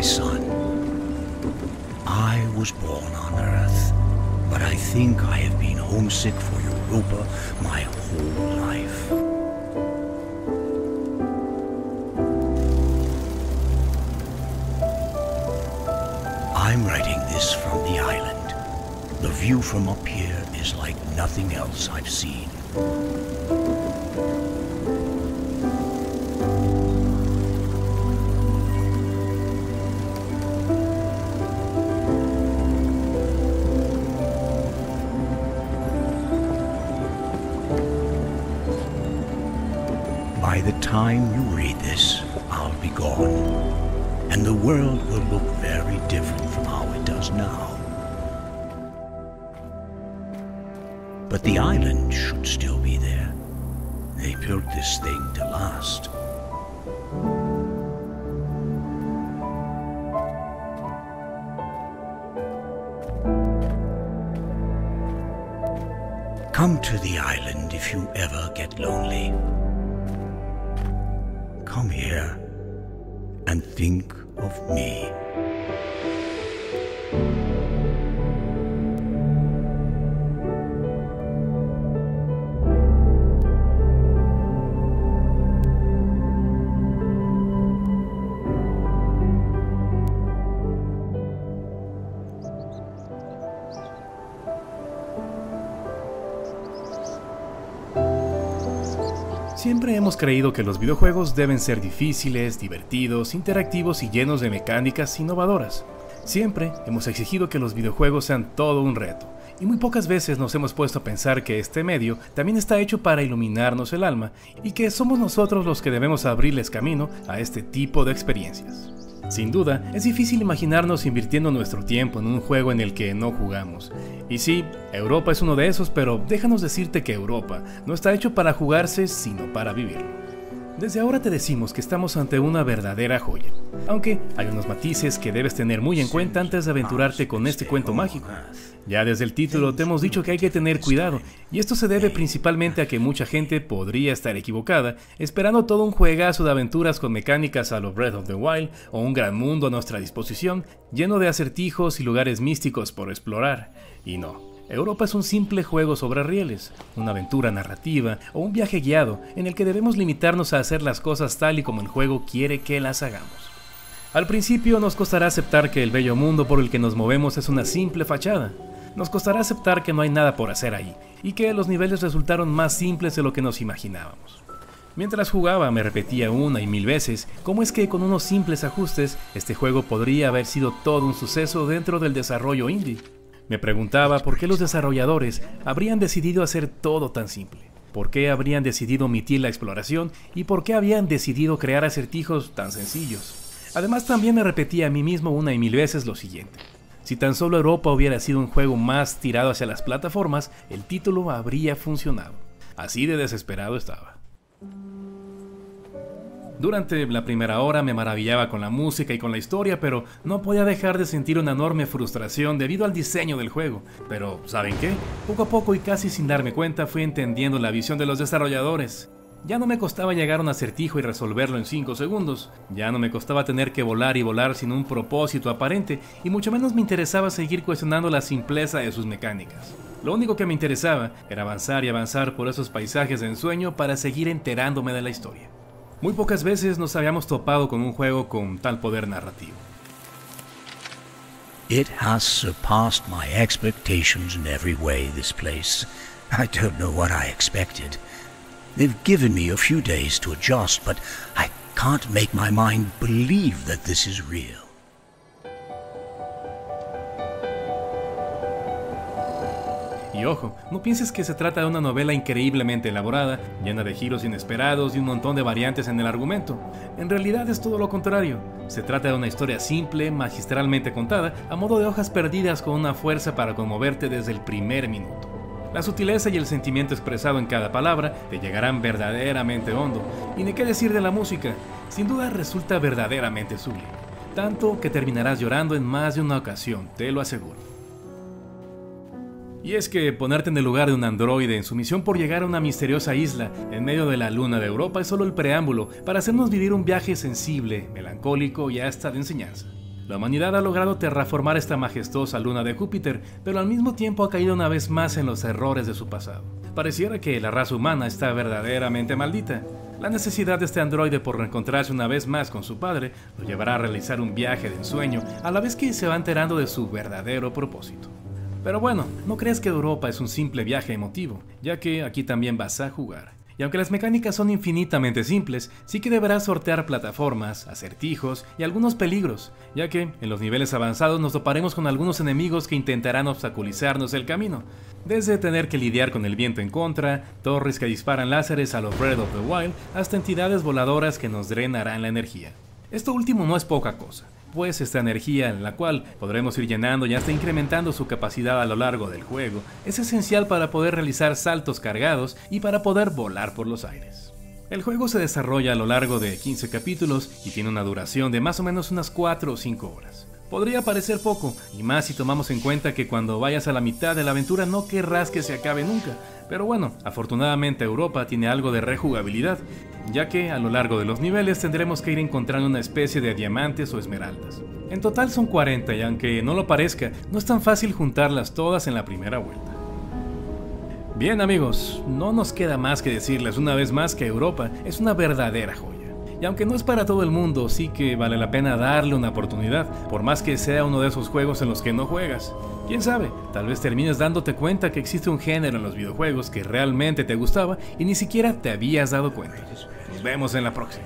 my son. I was born on Earth, but I think I have been homesick for Europa my whole life. I'm writing this from the island. The view from up here is like nothing else I've seen. Time you read this, I'll be gone. And the world will look very different from how it does now. But the island should still be there. They built this thing to last. Come to the island if you ever get lonely. Come here and think of me. Siempre hemos creído que los videojuegos deben ser difíciles, divertidos, interactivos y llenos de mecánicas innovadoras. Siempre hemos exigido que los videojuegos sean todo un reto, y muy pocas veces nos hemos puesto a pensar que este medio también está hecho para iluminarnos el alma y que somos nosotros los que debemos abrirles camino a este tipo de experiencias. Sin duda, es difícil imaginarnos invirtiendo nuestro tiempo en un juego en el que no jugamos. Y sí, Europa es uno de esos, pero déjanos decirte que Europa no está hecho para jugarse, sino para vivirlo. Desde ahora te decimos que estamos ante una verdadera joya, aunque hay unos matices que debes tener muy en cuenta antes de aventurarte con este cuento mágico. Ya desde el título te hemos dicho que hay que tener cuidado, y esto se debe principalmente a que mucha gente podría estar equivocada, esperando todo un juegazo de aventuras con mecánicas a lo Breath of the Wild o un gran mundo a nuestra disposición, lleno de acertijos y lugares místicos por explorar. Y no, Europa es un simple juego sobre rieles, una aventura narrativa o un viaje guiado en el que debemos limitarnos a hacer las cosas tal y como el juego quiere que las hagamos. Al principio nos costará aceptar que el bello mundo por el que nos movemos es una simple fachada. Nos costará aceptar que no hay nada por hacer ahí y que los niveles resultaron más simples de lo que nos imaginábamos. Mientras jugaba me repetía una y mil veces cómo es que con unos simples ajustes este juego podría haber sido todo un suceso dentro del desarrollo indie. Me preguntaba por qué los desarrolladores habrían decidido hacer todo tan simple, por qué habrían decidido omitir la exploración y por qué habían decidido crear acertijos tan sencillos. Además también me repetía a mí mismo una y mil veces lo siguiente. Si tan solo Europa hubiera sido un juego más tirado hacia las plataformas, el título habría funcionado. Así de desesperado estaba. Durante la primera hora me maravillaba con la música y con la historia, pero no podía dejar de sentir una enorme frustración debido al diseño del juego. Pero, ¿saben qué? Poco a poco y casi sin darme cuenta fui entendiendo la visión de los desarrolladores. Ya no me costaba llegar a un acertijo y resolverlo en 5 segundos. Ya no me costaba tener que volar y volar sin un propósito aparente, y mucho menos me interesaba seguir cuestionando la simpleza de sus mecánicas. Lo único que me interesaba era avanzar y avanzar por esos paisajes de ensueño para seguir enterándome de la historia. Muy pocas veces nos habíamos topado con un juego con tal poder narrativo. It has surpassed my expectations in every way, this place. I don't know what I expected. They've given me a few days to adjust, but I can't make my mind believe that this is real. Y ojo, no pienses que se trata de una novela increíblemente elaborada, llena de giros inesperados y un montón de variantes en el argumento. En realidad es todo lo contrario. Se trata de una historia simple, magistralmente contada, a modo de hojas perdidas con una fuerza para conmoverte desde el primer minuto. La sutileza y el sentimiento expresado en cada palabra te llegarán verdaderamente hondo. Y ni qué decir de la música, sin duda resulta verdaderamente sublime. Tanto que terminarás llorando en más de una ocasión, te lo aseguro. Y es que ponerte en el lugar de un androide en su misión por llegar a una misteriosa isla en medio de la luna de Europa es solo el preámbulo para hacernos vivir un viaje sensible, melancólico y hasta de enseñanza. La humanidad ha logrado terraformar esta majestuosa luna de Júpiter, pero al mismo tiempo ha caído una vez más en los errores de su pasado. Pareciera que la raza humana está verdaderamente maldita. La necesidad de este androide por reencontrarse una vez más con su padre lo llevará a realizar un viaje de ensueño, a la vez que se va enterando de su verdadero propósito. Pero bueno, no crees que Europa es un simple viaje emotivo, ya que aquí también vas a jugar. Y aunque las mecánicas son infinitamente simples, sí que deberás sortear plataformas, acertijos y algunos peligros, ya que en los niveles avanzados nos toparemos con algunos enemigos que intentarán obstaculizarnos el camino. Desde tener que lidiar con el viento en contra, torres que disparan láseres a los Breath of the Wild, hasta entidades voladoras que nos drenarán la energía. Esto último no es poca cosa, pues esta energía en la cual podremos ir llenando y hasta incrementando su capacidad a lo largo del juego es esencial para poder realizar saltos cargados y para poder volar por los aires. El juego se desarrolla a lo largo de 15 capítulos y tiene una duración de más o menos unas 4 o 5 horas. Podría parecer poco, y más si tomamos en cuenta que cuando vayas a la mitad de la aventura no querrás que se acabe nunca, pero bueno, afortunadamente Europa tiene algo de rejugabilidad, ya que a lo largo de los niveles tendremos que ir encontrando una especie de diamantes o esmeraldas. En total son 40 y aunque no lo parezca, no es tan fácil juntarlas todas en la primera vuelta. Bien amigos, no nos queda más que decirles una vez más que Europa es una verdadera joya. Y aunque no es para todo el mundo, sí que vale la pena darle una oportunidad, por más que sea uno de esos juegos en los que no juegas. Quién sabe, tal vez termines dándote cuenta que existe un género en los videojuegos que realmente te gustaba y ni siquiera te habías dado cuenta. Nos vemos en la próxima.